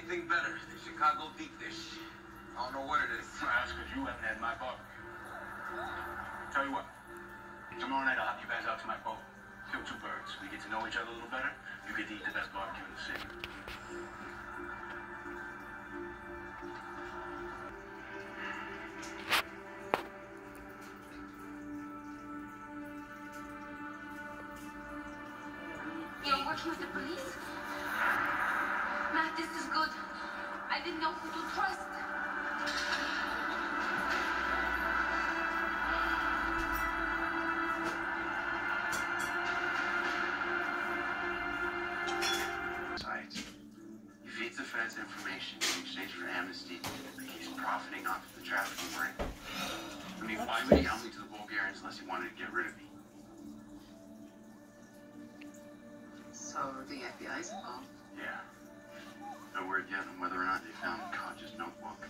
anything better than Chicago deep dish. I don't know what it is. Well, that's because you haven't had my barbecue. Tell you what, tomorrow night I'll have you guys out to my boat. Kill two birds. We get to know each other a little better. You get to eat the best barbecue in the city. You're working with the police? Didn't know who to trust. Besides, he feeds the feds information in exchange for amnesty. He's profiting off of the trafficking ring. I mean, why would he help me to the Bulgarians unless he wanted to get rid of me? So the FBI's involved? Yeah. Notebook.